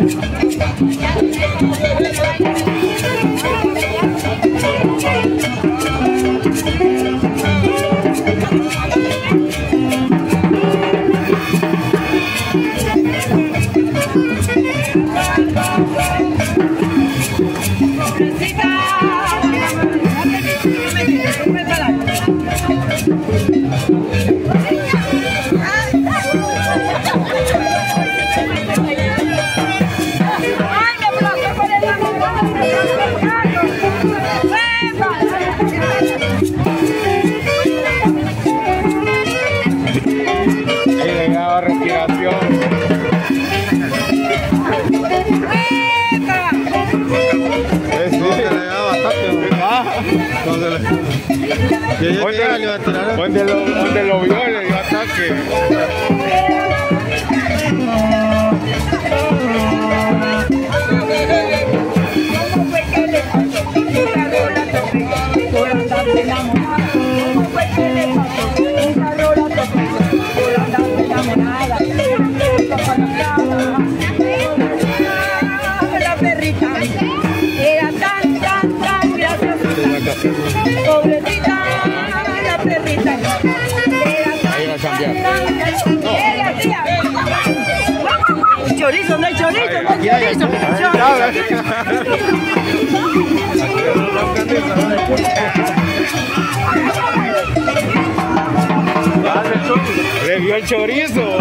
Thank you. Donde lo, donde lo vio le dio ataque. Pobrecita, la perrita. Chorizo, no hay chorizo, no hay chorizo. Le vio el chorizo.